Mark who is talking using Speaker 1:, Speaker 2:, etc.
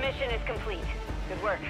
Speaker 1: The mission is complete. Good work.